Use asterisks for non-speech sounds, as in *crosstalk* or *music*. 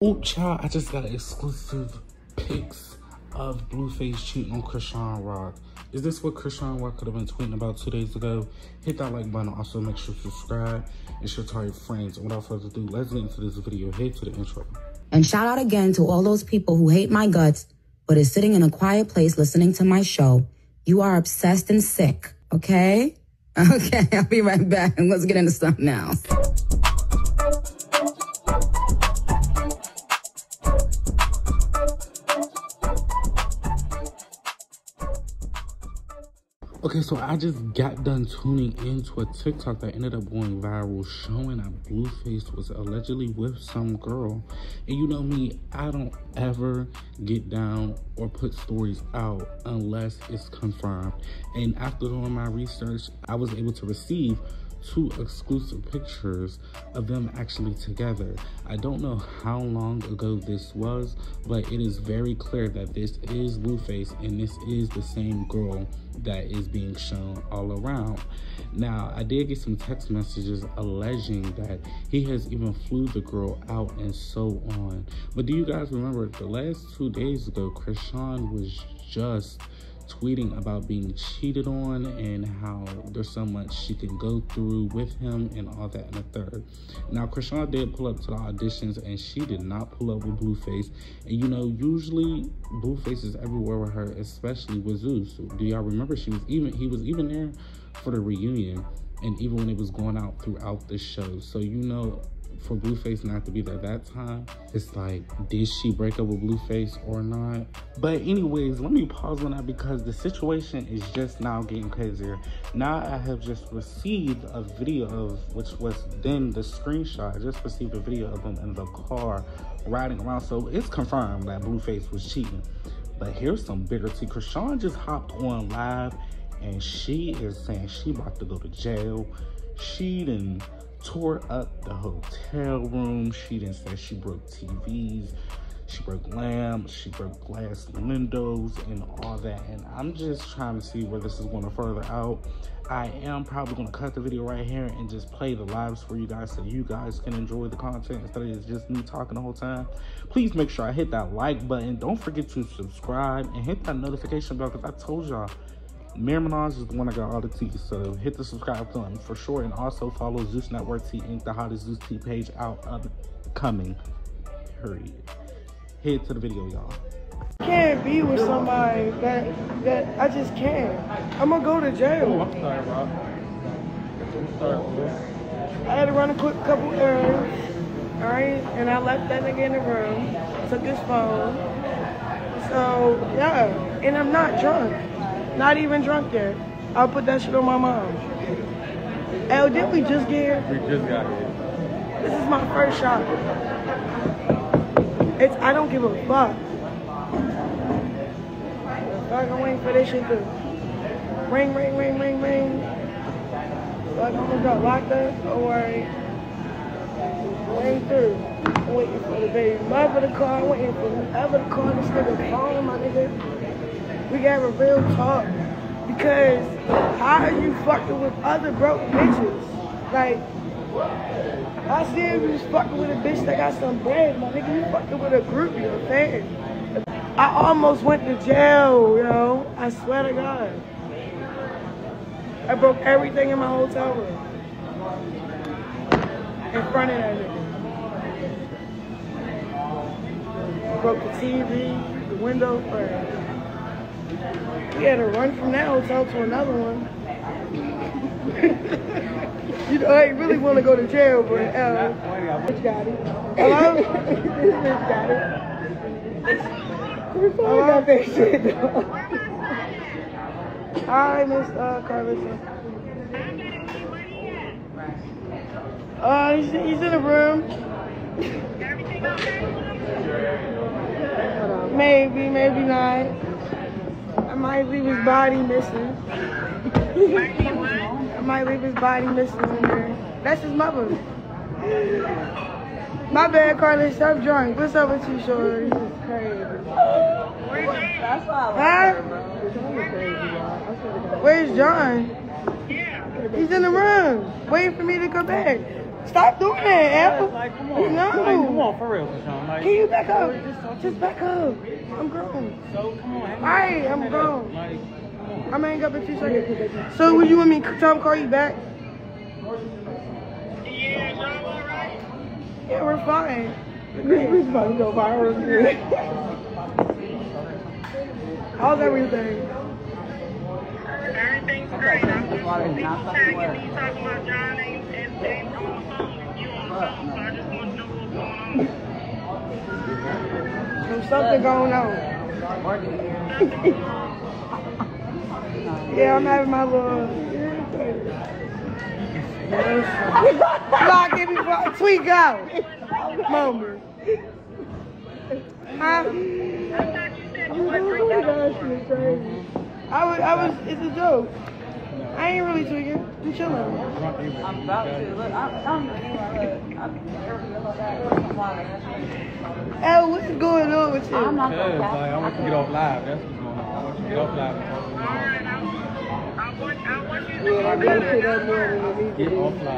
Oh, child, I just got exclusive pics of Blueface cheating on Chrisean Rock. Is this what Chrisean Rock could have been tweeting about two days ago? Hit that like button. Also, make sure to subscribe and share to your friends. And without further ado, let's get into this video. Head to the intro. And shout out again to all those people who hate my guts, but is sitting in a quiet place listening to my show. You are obsessed and sick, okay? *laughs* Okay, I'll be right back. And let's get into something now. Okay, so I just got done tuning into a TikTok that ended up going viral showing that Blueface was allegedly with some girl. And you know me, I don't ever get down or put stories out unless it's confirmed. And after doing my research, I was able to receive two exclusive pictures of them actually together. I don't know how long ago this was, but it is very clear that this is Blueface and this is the same girl that is being shown all around. Now, I did get some text messages alleging that he has even flew the girl out and so on. But do you guys remember the last two days ago, Chrisean was just tweeting about being cheated on and how there's so much she can go through with him and all that and the third. Now, Chrisean did pull up to the auditions and she did not pull up with Blueface. And you know, usually Blueface is everywhere with her, especially with Zeus. Do y'all remember she was even he was even there for the reunion and even when it was going out throughout the show. So you know for Blueface not to be there that time, it's like, did she break up with Blueface or not? But anyways, let me pause on that because the situation is just now getting crazier. Now I have just received a video of, which was then the screenshot, I just received a video of them in the car riding around. So it's confirmed that Blueface was cheating. But here's some bigger tea. Chrisean just hopped on live and she is saying she about to go to jail. She didn't tore up the hotel room. She didn't say she broke TVs, she broke lamps, she broke glass windows and all that. And I'm just trying to see where this is going to further out. I am probably going to cut the video right here and just play the lives for you guys so you guys can enjoy the content instead of just me talking the whole time. Please make sure I hit that like button. Don't forget to subscribe and hit that notification bell because I told y'all Minaj is the one that got all the tea, so hit the subscribe button for sure, and also follow Zeus Network Tea Inc., the hottest Zeus Tea page out upcoming. Period. Head to the video, y'all. Can't be with somebody that that I just can't. I'm gonna go to jail. Oh, I'm sorry. I'm sorry, I had to run a quick couple errands, all right, and I left that nigga in the room, took his phone. So yeah, and I'm not drunk. Not even drunk yet. I'll put that shit on my mom. L, did we just get here? We just got here. This is my first shot. It's I don't give a fuck. I'm waiting for this shit to ring, ring, ring, ring, ring. Fuck, I'm gonna got locked up. Don't worry. Ring through. I'm waiting for the baby mother to call. I'm waiting for whoever to call this nigga phone, my nigga we got a real talk. Because how are you fucking with other broke bitches? Like, I see if you was fucking with a bitch that got some bread, my nigga, you fucking with a group, groupie, a fan. I almost went to jail, yo. Know? I swear to God. I broke everything in my hotel room. In front of that nigga. Broke the TV, the window frame. We had to run from that hotel to another one. *laughs* you know, I really want to go to jail, but uh, bitch got it. Hello? *laughs* this bitch got it. Hello? got that shit, though. Hi, Miss uh, Karlissa. Uh, he's, he's in the room. *laughs* Maybe, maybe not might leave his body missing. I might leave his body missing in there. That's his mother. My bad, Carly. Stop drunk. What's up with you, Shorty? This is crazy. That's why I like huh? Where's John? He's in the room, waiting for me to come back. Stop doing that, Al. Like, come on. No. Like, come on, for real, Chrisean. Like, Can you back up? Just, Just back up. I'm grown. So, come on. hang Alright, I'm grown. Like. I'm gonna hang up in two seconds. So, would you want me to tell him to call you back? Yeah, we're fine. This is about to go viral. How's everything? Everything's great. I'm just people tagging me talking going on. yeah, I'm having my little. Lock it before I tweak out. Moment. Huh? I thought you said you were drinking. I was, I was, it's a joke. I ain't really tweaking. I'm chilling. I'm about to. Look, I'm, I'm, El, oh, what's going on with you? I'm not Cause, gonna like, I want you to get off live. That's what's going on. I want you to get off live. and talk to me. All right, I, I want, I want you to Yeah, I go gotta better. sit up more than I need to Get off live.